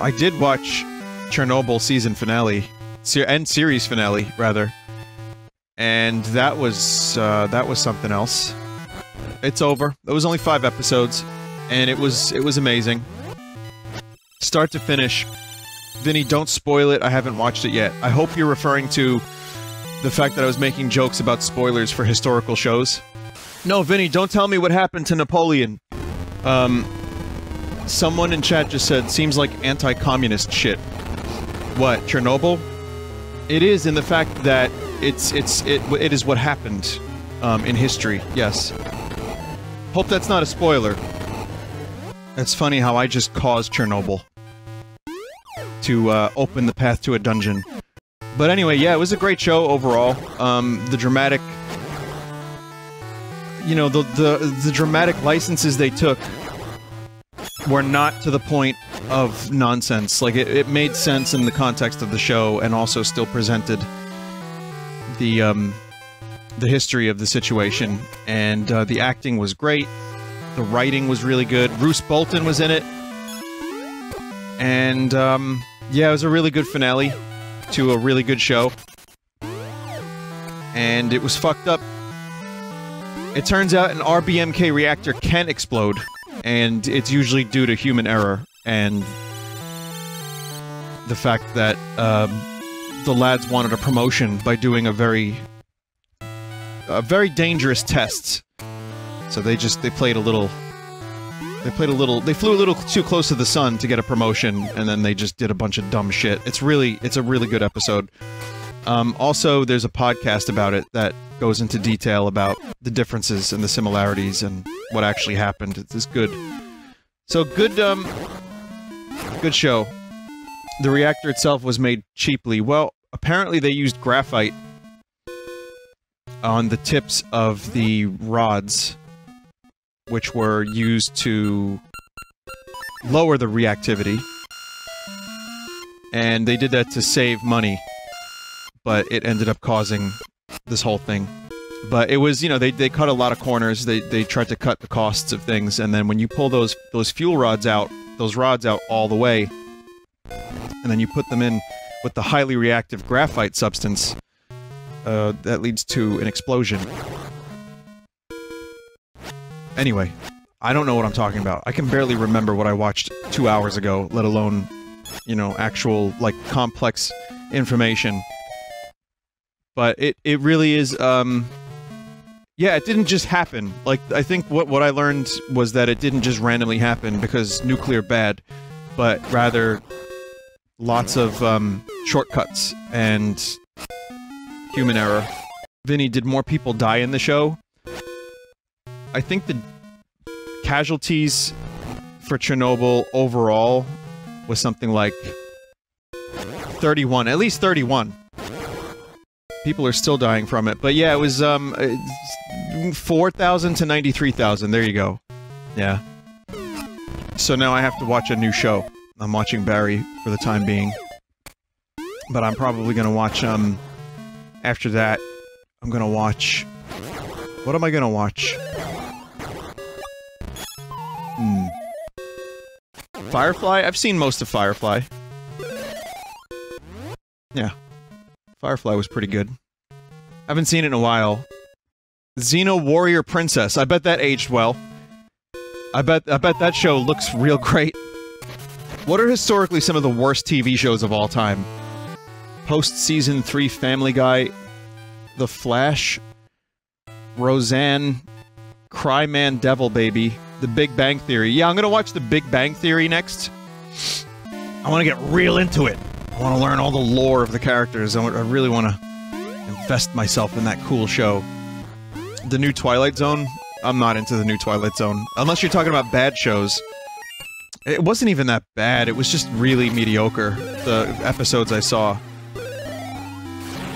I did watch Chernobyl season finale, se- and series finale rather, and that was uh, that was something else. It's over. It was only five episodes, and it was it was amazing, start to finish. Vinny, don't spoil it. I haven't watched it yet. I hope you're referring to the fact that I was making jokes about spoilers for historical shows. No, Vinny, don't tell me what happened to Napoleon. Um, someone in chat just said, seems like anti-communist shit. What, Chernobyl? It is in the fact that it's, it's, it, it is what happened, um, in history, yes. Hope that's not a spoiler. It's funny how I just caused Chernobyl to, uh, open the path to a dungeon. But anyway, yeah, it was a great show overall. Um, the dramatic you know, the, the, the dramatic licenses they took were not to the point of nonsense. Like, it, it made sense in the context of the show and also still presented the, um, the history of the situation. And, uh, the acting was great. The writing was really good. Bruce Bolton was in it. And, um, yeah, it was a really good finale to a really good show. And it was fucked up it turns out an RBMK reactor can explode, and it's usually due to human error, and the fact that, um, the lads wanted a promotion by doing a very... a very dangerous test. So they just, they played a little... They played a little- they flew a little too close to the sun to get a promotion, and then they just did a bunch of dumb shit. It's really- it's a really good episode. Um, also, there's a podcast about it that goes into detail about the differences and the similarities and what actually happened. It's good. So good, um, good show. The reactor itself was made cheaply. Well, apparently they used graphite on the tips of the rods, which were used to lower the reactivity. And they did that to save money but it ended up causing this whole thing. But it was, you know, they, they cut a lot of corners. They, they tried to cut the costs of things, and then when you pull those those fuel rods out, those rods out all the way, and then you put them in with the highly reactive graphite substance, uh, that leads to an explosion. Anyway, I don't know what I'm talking about. I can barely remember what I watched two hours ago, let alone, you know, actual, like, complex information but it it really is um yeah it didn't just happen. Like i think what what i learned was that it didn't just randomly happen because nuclear bad but rather lots of um shortcuts and human error. Vinny did more people die in the show? I think the casualties for chernobyl overall was something like 31 at least 31 people are still dying from it. But yeah, it was um, 4,000 to 93,000. There you go. Yeah. So now I have to watch a new show. I'm watching Barry for the time being. But I'm probably gonna watch, um, after that, I'm gonna watch... What am I gonna watch? Hmm. Firefly? I've seen most of Firefly. Yeah. Firefly was pretty good. I Haven't seen it in a while. Xena Warrior Princess. I bet that aged well. I bet I bet that show looks real great. What are historically some of the worst TV shows of all time? Post-season 3 Family Guy, The Flash, Roseanne, Cryman Devil Baby, The Big Bang Theory. Yeah, I'm gonna watch The Big Bang Theory next. I want to get real into it. I want to learn all the lore of the characters. I, I really want to invest myself in that cool show. The new Twilight Zone? I'm not into the new Twilight Zone. Unless you're talking about bad shows. It wasn't even that bad, it was just really mediocre, the episodes I saw.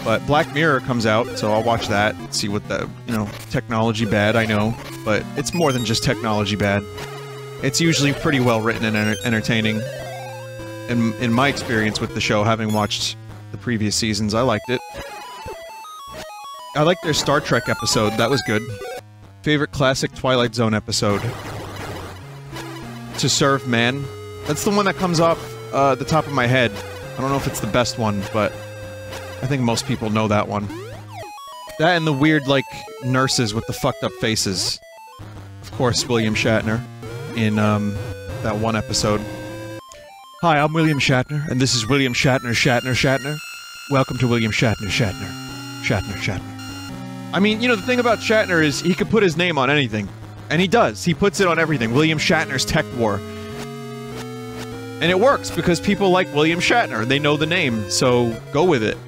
But Black Mirror comes out, so I'll watch that, see what the, you know, technology bad, I know, but it's more than just technology bad. It's usually pretty well written and enter entertaining. In, in my experience with the show, having watched the previous seasons, I liked it. I liked their Star Trek episode, that was good. Favorite classic Twilight Zone episode? To Serve Man. That's the one that comes off uh, the top of my head. I don't know if it's the best one, but I think most people know that one. That and the weird, like, nurses with the fucked up faces. Of course, William Shatner in, um, that one episode. Hi, I'm William Shatner, and this is William Shatner, Shatner, Shatner. Welcome to William Shatner, Shatner. Shatner, Shatner. I mean, you know, the thing about Shatner is he could put his name on anything. And he does. He puts it on everything. William Shatner's Tech War. And it works because people like William Shatner. They know the name, so go with it.